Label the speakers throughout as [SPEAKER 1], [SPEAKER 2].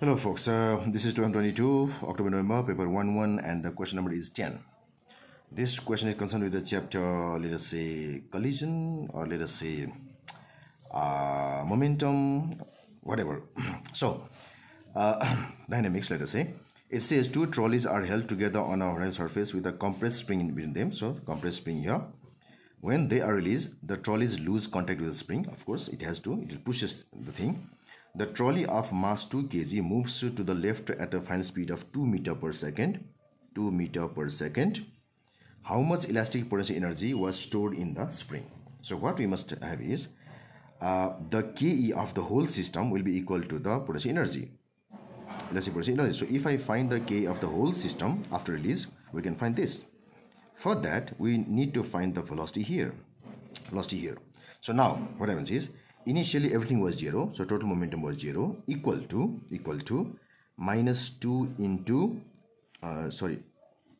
[SPEAKER 1] Hello folks, uh, this is 2022, October, November, paper 1-1 and the question number is 10. This question is concerned with the chapter, let us say collision or let us say uh, momentum, whatever. so, uh, dynamics, let us say. It says two trolleys are held together on a horizontal surface with a compressed spring in between them. So, compressed spring here. When they are released, the trolleys lose contact with the spring. Of course, it has to, it pushes the thing the trolley of mass 2 kg moves to the left at a final speed of 2 meter per second. 2 meter per second. How much elastic potential energy was stored in the spring? So what we must have is uh, the Ke of the whole system will be equal to the potential energy. Elastic potential energy. So if I find the K of the whole system after release, we can find this. For that, we need to find the velocity here. Velocity here. So now what happens is initially everything was 0 so total momentum was 0 equal to equal to minus 2 into uh, sorry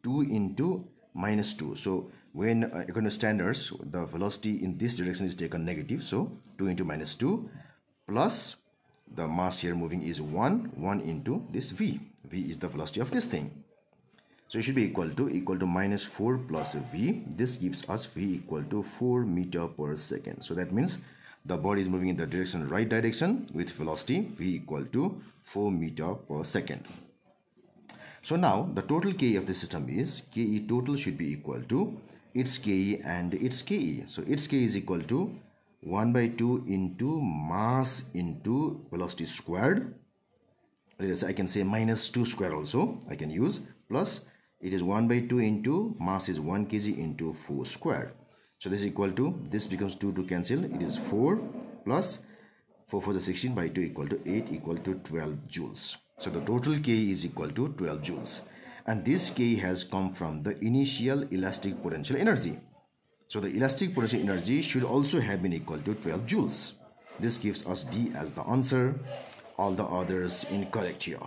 [SPEAKER 1] 2 into minus 2 so when uh, according to standards the velocity in this direction is taken negative so 2 into minus 2 plus the mass here moving is 1 1 into this v. V is the velocity of this thing. So it should be equal to equal to minus 4 plus v. This gives us v equal to 4 meter per second. So that means the body is moving in the direction right direction with velocity v equal to 4 meter per second. So now the total Ke of the system is Ke total should be equal to its Ke and its Ke. So its Ke is equal to 1 by 2 into mass into velocity squared. Yes, I can say minus 2 square also I can use plus it is 1 by 2 into mass is 1 kg into 4 squared. So this is equal to, this becomes 2 to cancel. It is 4 plus 4 for the 16 by 2 equal to 8 equal to 12 joules. So the total K is equal to 12 joules. And this K has come from the initial elastic potential energy. So the elastic potential energy should also have been equal to 12 joules. This gives us D as the answer. All the others incorrect here.